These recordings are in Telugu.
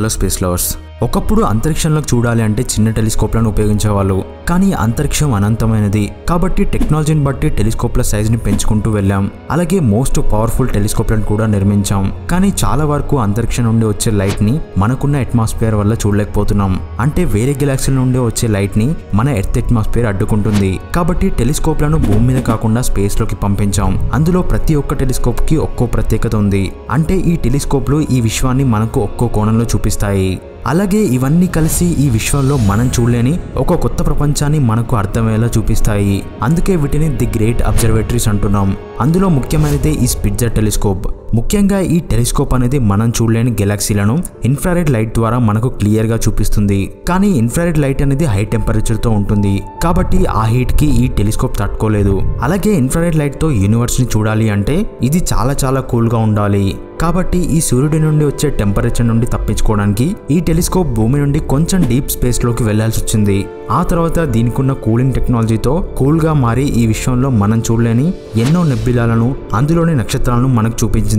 హలో స్పేస్ లవర్స్ ఒకప్పుడు అంతరిక్షంలోకి చూడాలి అంటే చిన్న టెలిస్కోప్లను ఉపయోగించేవాళ్ళు. కానీ అంతరిక్షం అనంతమైనది. కాబట్టి టెక్నాలజీని బట్టి టెలిస్కోప్ల సైజుని పెంచుకుంటూ వెళ్ళాం. అలాగే మోస్ట్ పవర్ఫుల్ టెలిస్కోప్లను కూడా నిర్మించాం. కానీ చాలా వరకు అంతరిక్షం నుండి వచ్చే లైట్ని మనకున్న అట్మాస్ఫియర్ వల్ల చూడలేకపోతున్నాం. అంటే వేరే గెలాక్సీల నుండి వచ్చే లైట్ని మన ఎర్త్ అట్మాస్ఫియర్ అడ్డుకుంటుంది. కాబట్టి టెలిస్కోప్లను భూమి మీద కాకుండా స్పేస్లోకి పంపించాం. అందులో ప్రతి ఒక్క టెలిస్కోప్కి ఒక్కో ప్రత్యేకత ఉంది. అంటే ఈ టెలిస్కోప్లు ఈ విశ్వాన్ని మనకు ఒక్కో కోణంలో చూపిస్తాయి. అలాగే ఇవన్నీ కలిసి ఈ విశ్వంలో మనం చూడలేని ఒక కొత్త ప్రపంచాన్ని మనకు అర్థమయ్యేలా చూపిస్తాయి. అందుకే వీటిని ది గ్రేట్ అబ్జర్వేటరీస్ అంటున్నాం. అందులో ముఖ్యమైనదే ఈ స్పిట్జర్ టెలిస్కోప్. ముఖ్యంగా ఈ టెలిస్కోప్ అనేది మనం చూడలేని గెలాక్సీలను ఇన్ఫ్రారెడ్ లైట్ ద్వారా మనకు క్లియర్గా చూపిస్తుంది. కానీ ఇన్ఫ్రారెడ్ లైట్ అనేది హై టెంపరేచర్తో ఉంటుంది. కాబట్టి ఆ హీట్కి ఈ టెలిస్కోప్ తట్టుకోలేదు. అలాగే ఇన్ఫ్రారెడ్ లైట్తో యూనివర్స్ని చూడాలి అంటే ఇది చాలా చాలా కూల్గా ఉండాలి. కాబట్టి ఈ సూర్యుడి నుండి వచ్చే టెంపరేచర్ నుండి తప్పించుకోవడానికి ఈ టెలిస్కోప్ భూమి నుండి కొంచెం డీప్ స్పేస్లోకి వెళ్ళాల్సి వచ్చింది. ఆ తర్వాత దీనికున్న కూలింగ్ టెక్నాలజీతో కూల్గా మారి ఈ విషయంలో మనం చూడలేని ఎన్నో నెబ్బిలాలను అందులోని నక్షత్రాలను మనకు చూపించింది.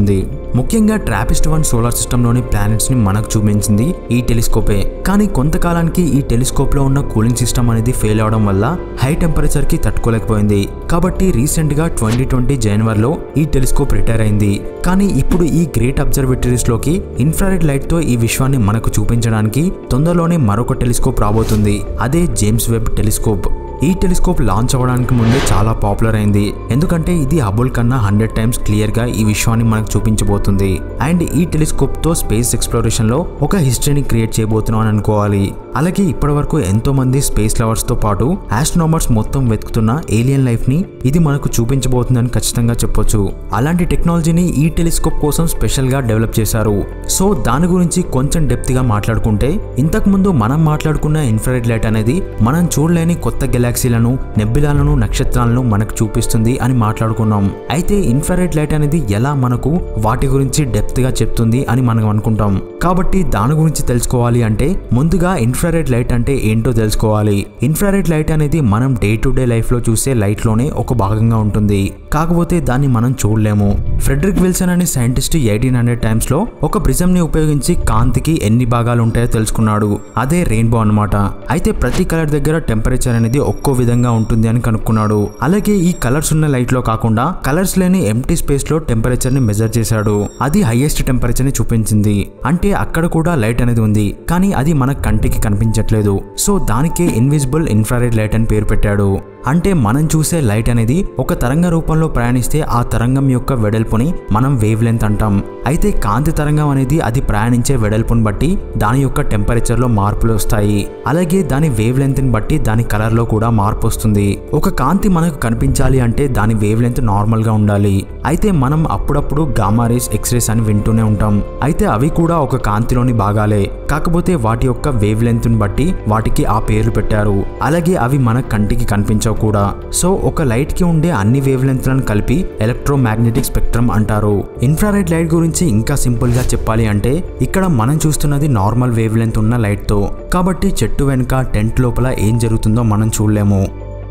ముఖ్యంగా ట్రాపిస్ట్ వన్ సోలార్ సిస్టంలోని ప్లానెట్స్ని మనకు చూపించింది ఈ టెలిస్కోపే. కానీ కొంతకాలానికి ఈ టెలిస్కోప్లో ఉన్న కూలింగ్ సిస్టమ్ అనేది ఫెయిల్ అవడం వల్ల హై టెంపరేచర్కి తట్టుకోలేకపోయింది. కాబట్టి రీసెంట్గా ట్వంటీ ట్వంటీ జనవరిలో ఈ టెలిస్కోప్ రిటైర్ అయింది. కానీ ఇప్పుడు ఈ గ్రేట్ అబ్జర్వేటరీస్లోకి ఇన్ఫ్రారెడ్ లైట్తో ఈ విశ్వాన్ని మనకు చూపించడానికి తొందరలోనే మరొక టెలిస్కోప్ రాబోతుంది. అదే జేమ్స్ వెబ్ టెలిస్కోప్. ఈ టెలిస్కోప్ లాంచ్ అవ్వడానికి ముందే చాలా పాపులర్ అయింది. ఎందుకంటే ఇది హబుల్ కన్నా హండ్రెడ్ టైమ్స్ క్లియర్గా ఈ విషయాన్ని మనకు చూపించబోతుంది. అండ్ ఈ టెలిస్కోప్తో స్పేస్ ఎక్స్ప్లోరేషన్లో ఒక హిస్టరీని క్రియేట్ చేయబోతున్నాం అని అనుకోవాలి. అలాగే ఇప్పటి వరకు ఎంతో మంది స్పేస్ లవర్స్తో పాటు ఆస్ట్రోనామర్స్ మొత్తం వెతుకుతున్న ఏలియన్ లైఫ్ని ఇది మనకు చూపించబోతుందని ఖచ్చితంగా చెప్పొచ్చు. అలాంటి టెక్నాలజీని ఈ టెలిస్కోప్ కోసం స్పెషల్గా డెవలప్ చేశారు. సో దాని గురించి కొంచెం డెప్త్గా మాట్లాడుకుంటే ఇంతకు ముందు మనం మాట్లాడుకున్న ఇన్ఫ్రారెడ్ లైట్ అనేది మనం చూడలేని కొత్త గెలాక్సీలను నెబ్బిలాలను నక్షత్రాలను మనకు చూపిస్తుంది అని మాట్లాడుకున్నాం. అయితే ఇన్ఫ్రారెడ్ లైట్ అనేది ఎలా మనకు వాటి గురించి డెప్త్గా చెప్తుంది అని మనం అనుకుంటాం. కాబట్టి దాని గురించి తెలుసుకోవాలి అంటే ముందుగా ఇన్ఫ్రారెడ్ లైట్ అంటే ఏంటో తెలుసుకోవాలి. ఇన్ఫ్రారెడ్ లైట్ అనేది మనం డే టు డే లైఫ్లో చూసే లైట్లోనే ఒక భాగంగా ఉంటుంది. కాకపోతే దాన్ని మనం చూడలేము. ఫ్రెడరిక్ విల్సన్ అనే సైంటిస్ట్ ఎయిటీన్ హండ్రెడ్ టైమ్స్లో ఒక ప్రిజం ని ఉపయోగించి కాంతికి ఎన్ని భాగాలు ఉంటాయో తెలుసుకున్నాడు. అదే రెయిన్బో అనమాట అయితే ప్రతి కలర్ దగ్గర టెంపరేచర్ అనేది ఒక్కో విధంగా ఉంటుంది అని కనుక్కున్నాడు. అలాగే ఈ కలర్స్ ఉన్న లైట్లో కాకుండా కలర్స్ లేని ఎంటీ స్పేస్లో టెంపరేచర్ని మెజర్ చేశాడు. అది హైయెస్ట్ టెంపరేచర్ని చూపించింది. అంటే అక్కడ కూడా లైట్ అనేది ఉంది కానీ అది మన కంటికి కనిపించట్లేదు. సో దానికే ఇన్విజిబుల్ ఇన్ఫ్రారెడ్ లైట్ అని పేరు పెట్టాడు. అంటే మనం చూసే లైట్ అనేది ఒక తరంగ రూపంలో ప్రయాణిస్తే ఆ తరంగం యొక్క వెడల్పుని మనం వేవ్ లెంత్ అంటాం. అయితే కాంతి తరంగం అనేది అది ప్రయాణించే వెడల్పుని బట్టి దాని యొక్క టెంపరేచర్లో మార్పులు వస్తాయి. అలాగే దాని వేవ్ లెంత్ని బట్టి దాని కలర్లో కూడా మార్పు వస్తుంది. ఒక కాంతి మనకు కనిపించాలి అంటే దాని వేవ్ లెంత్ నార్మల్గా ఉండాలి. అయితే మనం అప్పుడప్పుడు గామా రేస్ ఎక్స్రేస్ అని వింటూనే ఉంటాం. అయితే అవి కూడా ఒక కాంతిలోని భాగాలే. కాకపోతే వాటి యొక్క వేవ్ లెంత్ని బట్టి వాటికి ఆ పేర్లు పెట్టారు. అలాగే అవి మన కంటికి కనిపించవు. కూడా. సో ఒక లైట్కి ఉండే అన్ని వేవ్ లెంత్లను కలిపి ఎలక్ట్రోమాగ్నెటిక్ స్పెక్ట్రమ్ అంటారు. ఇన్ఫ్రారెడ్ లైట్ గురించి ఇంకా సింపుల్గా చెప్పాలి అంటే ఇక్కడ మనం చూస్తున్నది నార్మల్ వేవ్ లెంత్ ఉన్న లైట్తో కాబట్టి చెట్టు వెనుక టెంట్ లోపల ఏం జరుగుతుందో మనం చూడలేము.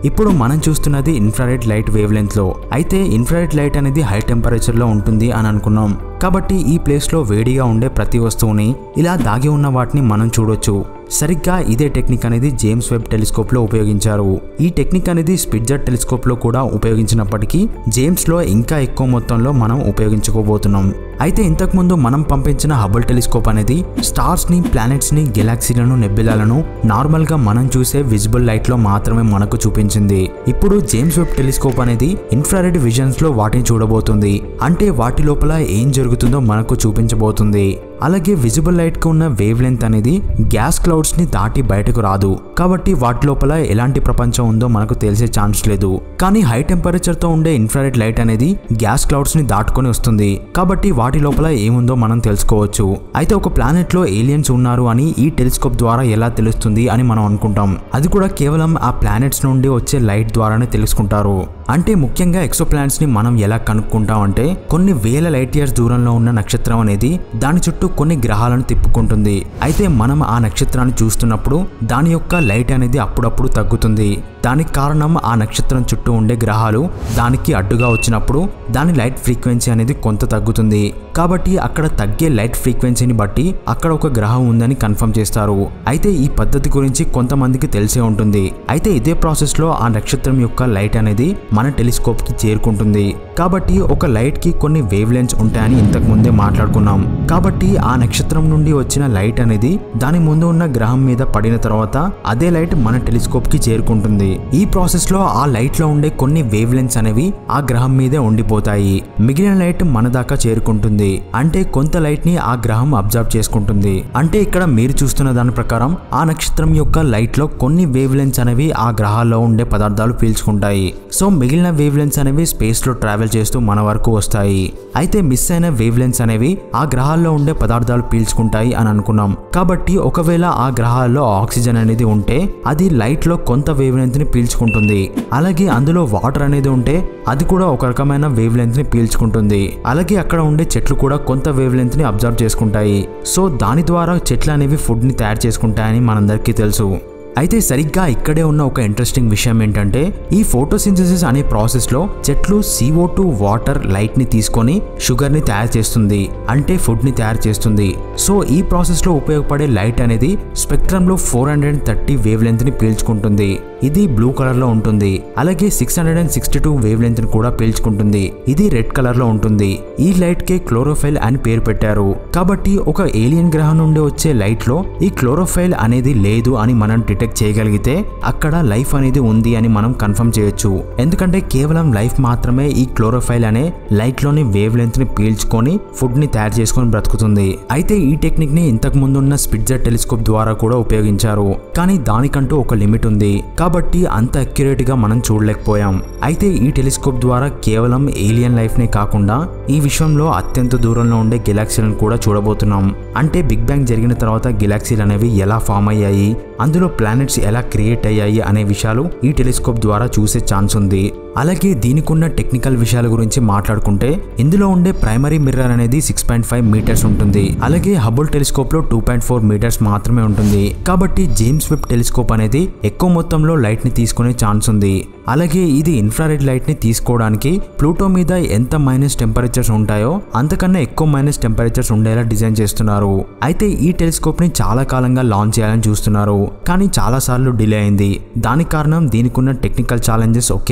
ఇప్పుడు మనం చూస్తున్నది ఇన్ఫ్రారెడ్ లైట్ వేవ్ లెంత్లో అయితే ఇన్ఫ్రారెడ్ లైట్ అనేది హై టెంపరేచర్లో ఉంటుంది అని అనుకున్నాం. కాబట్టి ఈ ప్లేస్లో వేడిగా ఉండే ప్రతి వస్తువుని ఇలా దాగి ఉన్న వాటిని మనం చూడొచ్చు. సరిగ్గా ఇదే టెక్నిక్ అనేది జేమ్స్ వెబ్ టెలిస్కోప్లో ఉపయోగించారు. ఈ టెక్నిక్ అనేది స్పిట్జర్ టెలిస్కోప్లో కూడా ఉపయోగించినప్పటికీ జేమ్స్లో ఇంకా ఎక్కువ మొత్తంలో మనం ఉపయోగించుకోబోతున్నాం. అయితే ఇంతకుముందు మనం పంపించిన హబుల్ టెలిస్కోప్ అనేది స్టార్స్ని ప్లానెట్స్ని గెలాక్సీలను నెబ్బిలాలను నార్మల్గా మనం చూసే విజిబుల్ లైట్లో మాత్రమే మనకు చూపించింది. ఇప్పుడు జేమ్స్ వెబ్ టెలిస్కోప్ అనేది ఇన్ఫ్రారెడ్ విజన్స్లో వాటిని చూడబోతుంది. అంటే వాటి లోపల ఏం జరుగుతుందో మనకు చూపించబోతుంది. అలాగే విజిబుల్ లైట్కి ఉన్న వేవ్ లెంత్ అనేది గ్యాస్ క్లౌడ్స్ని దాటి బయటకు రాదు. కాబట్టి వాటి లోపల ఎలాంటి ప్రపంచం ఉందో మనకు తెలిసే ఛాన్స్ లేదు. కానీ హై టెంపరేచర్తో ఉండే ఇన్ఫ్రారెడ్ లైట్ అనేది గ్యాస్ క్లౌడ్స్ని దాటుకొని వస్తుంది. కాబట్టి వాటి లోపల ఏముందో మనం తెలుసుకోవచ్చు. అయితే ఒక ప్లానెట్లో ఏలియన్స్ ఉన్నారు అని ఈ టెలిస్కోప్ ద్వారా ఎలా తెలుస్తుంది అని మనం అనుకుంటాం. అది కూడా కేవలం ఆ ప్లానెట్స్ నుండి వచ్చే లైట్ ద్వారానే తెలుసుకుంటారు. అంటే ముఖ్యంగా ఎక్సో ని మనం ఎలా కనుక్కుంటాం అంటే కొన్ని వేల లైట్ ఇయర్స్ దూరంలో ఉన్న నక్షత్రం అనేది దాని చుట్టూ కొన్ని గ్రహాలను తిప్పుకుంటుంది. అయితే మనం ఆ నక్షత్రాన్ని చూస్తున్నప్పుడు దాని యొక్క లైట్ అనేది అప్పుడప్పుడు తగ్గుతుంది. దానికి కారణం ఆ నక్షత్రం చుట్టూ ఉండే గ్రహాలు దానికి అడ్డుగా వచ్చినప్పుడు దాని లైట్ ఫ్రీక్వెన్సీ అనేది కొంత తగ్గుతుంది. కాబట్టి అక్కడ తగ్గే లైట్ ఫ్రీక్వెన్సీని బట్టి అక్కడ ఒక గ్రహం ఉందని కన్ఫర్మ్ చేస్తారు. అయితే ఈ పద్ధతి గురించి కొంతమందికి తెలిసే ఉంటుంది. అయితే ఇదే ప్రాసెస్లో ఆ నక్షత్రం యొక్క లైట్ అనేది మన టెలిస్కోప్కి చేరుకుంటుంది. కాబట్టి ఒక లైట్కి కొన్ని వేవ్ లెన్స్ ఉంటాయని ఇంతకు ముందే మాట్లాడుకున్నాం. కాబట్టి ఆ నక్షత్రం నుండి వచ్చిన లైట్ అనేది దాని ముందు ఉన్న గ్రహం మీద పడిన తర్వాత అదే లైట్ మన టెలిస్కోప్కి చేరుకుంటుంది. ఈ ప్రాసెస్లో ఆ లైట్లో ఉండే కొన్ని వేవ్ లెన్స్ అనేవి ఆ గ్రహం మీదే ఉండిపోతాయి. మిగిలిన లైట్ మన దాకా చేరుకుంటుంది. అంటే కొంత లైట్ని ఆ గ్రహం అబ్జర్వ్ చేసుకుంటుంది. అంటే ఇక్కడ మీరు చూస్తున్న దాని ప్రకారం ఆ నక్షత్రం యొక్క లైట్లో కొన్ని వేవ్ లెన్స్ అనేవి ఆ గ్రహాల్లో ఉండే పదార్థాలు పీల్చుకుంటాయి. సో మిగిలిన వేవ్ లెన్స్ అనేవి స్పేస్లో ట్రావెల్ చేస్తూ మన వరకు వస్తాయి. అయితే మిస్ అయిన వేవ్ లెన్స్ అనేవి ఆ గ్రహాల్లో ఉండే పదార్థాలు పీల్చుకుంటాయి అని అనుకున్నాం. కాబట్టి ఒకవేళ ఆ గ్రహాల్లో ఆక్సిజన్ అనేది ఉంటే అది లైట్లో కొంత వేవ్ లెంత్ని పీల్చుకుంటుంది. అలాగే అందులో వాటర్ అనేది ఉంటే అది కూడా ఒక రకమైన వేవ్ లెంత్ని పీల్చుకుంటుంది. అలాగే అక్కడ ఉండే చెట్లు కూడా కొంత వేవ్ లెంత్ని అబ్జర్వ్ చేసుకుంటాయి. సో దాని ద్వారా చెట్లు అనేవి ఫుడ్ని తయారు చేసుకుంటాయని మనందరికీ తెలుసు. అయితే సరిగ్గా ఇక్కడే ఉన్న ఒక ఇంట్రెస్టింగ్ విషయం ఏంటంటే ఈ ఫోటోసింథసిస్ అనే ప్రాసెస్లో చెట్లు సిఓ టూ వాటర్ లైట్ని తీసుకొని షుగర్ని తయారు చేస్తుంది అంటే ఫుడ్ని తయారు చేస్తుంది. సో ఈ ప్రాసెస్లో ఉపయోగపడే లైట్ అనేది స్పెక్ట్రంలో ఫోర్ హండ్రెడ్ థర్టీ వేవ్ లెంత్ని పీల్చుకుంటుంది. ఇది బ్లూ కలర్లో ఉంటుంది. అలాగే six hundred and sixty two wave లెంత్ని కూడా పీల్చుకుంటుంది. ఇది రెడ్ కలర్లో ఉంటుంది. ఈ లైట్కే క్లోరోఫైల్ అని పేరు పెట్టారు. కాబట్టి ఒక ఏలియన్ గ్రహం నుండి వచ్చే లైట్లో ఈ క్లోరోఫైల్ అనేది లేదు అని మనం డిటెక్ట్ చేయగలిగితే అక్కడ లైఫ్ అనేది ఉంది అని మనం కన్ఫర్మ్ చేయొచ్చు. ఎందుకంటే కేవలం లైఫ్ మాత్రమే ఈ క్లోరోఫైల్ అనే లైట్లోని వేవ్ లెంత్ని పీల్చుకొని ఫుడ్ని తయారు చేసుకొని బ్రతుకుతుంది. అయితే ఈ టెక్నిక్ని ఇంతకు ముందున్న స్పిట్జర్ టెలిస్కోప్ ద్వారా కూడా ఉపయోగించారు. కానీ దానికంటూ ఒక లిమిట్ ఉంది. కాబట్టి అంత అక్యురేట్గా మనం చూడలేకపోయాం. అయితే ఈ టెలిస్కోప్ ద్వారా కేవలం ఏలియన్ లైఫ్ నే కాకుండా ఈ విశ్వంలో అత్యంత దూరంలో ఉండే గెలాక్సీలను కూడా చూడబోతున్నాం. అంటే బిగ్ బ్యాంగ్ జరిగిన తర్వాత గెలాక్సీలు అనేవి ఎలా ఫామ్ అయ్యాయి? అందులో ప్లానెట్స్ ఎలా క్రియేట్ అయ్యాయి అనే విషయాలు ఈ టెలిస్కోప్ ద్వారా చూసే ఛాన్స్ ఉంది. అలాగే దీనికున్న టెక్నికల్ విషయాల గురించి మాట్లాడుకుంటే ఇందులో ఉండే ప్రైమరీ మిర్రర్ అనేది సిక్స్ పాయింట్ ఫైవ్ మీటర్స్ ఉంటుంది. అలాగే హబుల్ టెలిస్కోప్లో టూ పాయింట్ ఫోర్ మీటర్స్ మాత్రమే ఉంటుంది. కాబట్టి జేమ్స్ వెబ్ టెలిస్కోప్ అనేది ఎక్కువ మొత్తంలో లైట్ని తీసుకునే ఛాన్స్ ఉంది. అలాగే ఇది ఇన్ఫ్రారెడ్ లైట్ని తీసుకోవడానికి ప్లూటో మీద ఎంత మైనస్ టెంపరేచర్స్ ఉంటాయో అంతకన్నా ఎక్కువ మైనస్ టెంపరేచర్స్ ఉండేలా డిజైన్ చేస్తున్నారు. అయితే ఈ టెలిస్కోప్ని చాలా కాలంగా లాంచ్ చేయాలని చూస్తున్నారు. కానీ చాలా సార్లు డిలే అయింది. దానికి కారణం దీనికున్న టెక్నికల్ ఛాలెంజెస్ ఒక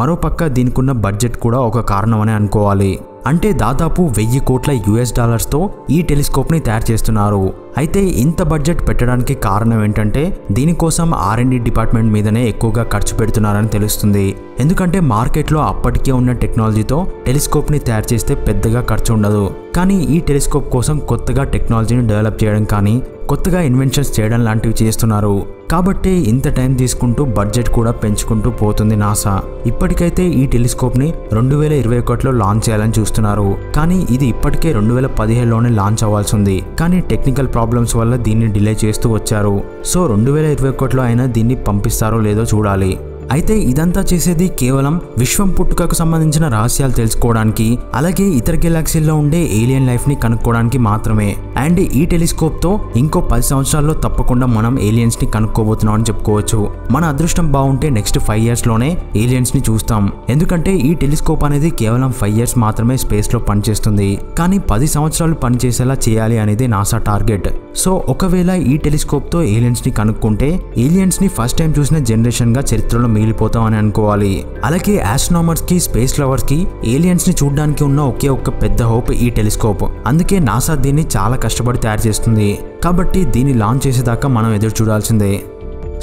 మరోపక్క దీనికున్న బడ్జెట్ కూడా ఒక కారణం అని అనుకోవాలి. అంటే దాదాపు వెయ్యి కోట్ల యుఎస్ డాలర్స్తో ఈ టెలిస్కోప్ని తయారు చేస్తున్నారు. అయితే ఇంత బడ్జెట్ పెట్టడానికి కారణం ఏంటంటే దీనికోసం ఆర్ఎండి డిపార్ట్మెంట్ మీదనే ఎక్కువగా ఖర్చు పెడుతున్నారని తెలుస్తుంది. ఎందుకంటే మార్కెట్లో అప్పటికే ఉన్న టెక్నాలజీతో టెలిస్కోప్ని తయారు చేస్తే పెద్దగా ఖర్చు ఉండదు. కానీ ఈ టెలిస్కోప్ కోసం కొత్తగా టెక్నాలజీని డెవలప్ చేయడం కానీ కొత్తగా ఇన్వెన్షన్స్ చేయడం లాంటివి చేస్తున్నారు. కాబట్టి ఇంత టైం తీసుకుంటూ బడ్జెట్ కూడా పెంచుకుంటూ పోతుంది నాసా. ఇప్పటికైతే ఈ టెలిస్కోప్ని రెండు వేల ఇరవై ఒకటిలో లాంచ్ చేయాలని చూస్తున్నారు. కానీ ఇది ఇప్పటికే రెండు వేల పదిహేడులోనే లాంచ్ అవ్వాల్సి ఉంది కానీ టెక్నికల్ ప్రాబ్లమ్స్ వల్ల దీన్ని డిలే చేస్తూ వచ్చారు. సో రెండు వేల ఇరవై ఒకటిలో అయినా దీన్ని పంపిస్తారో లేదో చూడాలి. అయితే ఇదంతా చేసేది కేవలం విశ్వం పుట్టుకకు సంబంధించిన రహస్యాలు తెలుసుకోవడానికి అలాగే ఇతర గెలాక్సీల్లో ఉండే ఏలియన్ లైఫ్ని కనుక్కోవడానికి మాత్రమే. అండ్ ఈ టెలిస్కోప్తో ఇంకో పది సంవత్సరాల్లో తప్పకుండా మనం ఏలియన్స్ని కనుక్కోబోతున్నాం అని చెప్పుకోవచ్చు. మన అదృష్టం బాగుంటే నెక్స్ట్ ఫైవ్ ఇయర్స్లోనే ఏలియన్స్ని చూస్తాం. ఎందుకంటే ఈ టెలిస్కోప్ అనేది కేవలం ఫైవ్ ఇయర్స్ మాత్రమే స్పేస్లో పనిచేస్తుంది. కానీ పది సంవత్సరాలు పనిచేసేలా చేయాలి అనేది నాసా టార్గెట్. సో ఒకవేళ ఈ టెలిస్కోప్తో ఏలియన్స్ని కనుక్కుంటే ఏలియన్స్ని ఫస్ట్ టైం చూసిన జనరేషన్గా చరిత్రలో మిగిలిపోతాం అని అనుకోవాలి. అలాగే ఆస్ట్రోనామర్స్కి స్పేస్ లవర్స్కి ఏలియన్స్ని చూడడానికి ఉన్న ఒకే ఒక్క పెద్ద హోప్ ఈ టెలిస్కోప్ అందుకే నాసా దీన్ని చాలా కష్టపడి తయారు చేస్తుంది. కాబట్టి దీన్ని లాంచ్ చేసేదాకా మనం ఎదురు చూడాల్సిందే.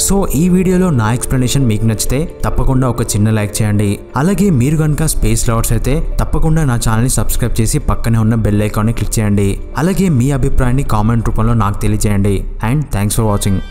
సో ఈ వీడియోలో నా ఎక్స్ప్లెనేషన్ మీకు నచ్చితే తప్పకుండా ఒక చిన్న లైక్ చేయండి. అలాగే మీరు కనుక స్పేస్ లవర్స్ అయితే తప్పకుండా నా ఛానల్ని సబ్స్క్రైబ్ చేసి పక్కనే ఉన్న బెల్ ఐకాన్ని క్లిక్ చేయండి. అలాగే మీ అభిప్రాయాన్ని కామెంట్ రూపంలో నాకు తెలియజేయండి. And thanks for watching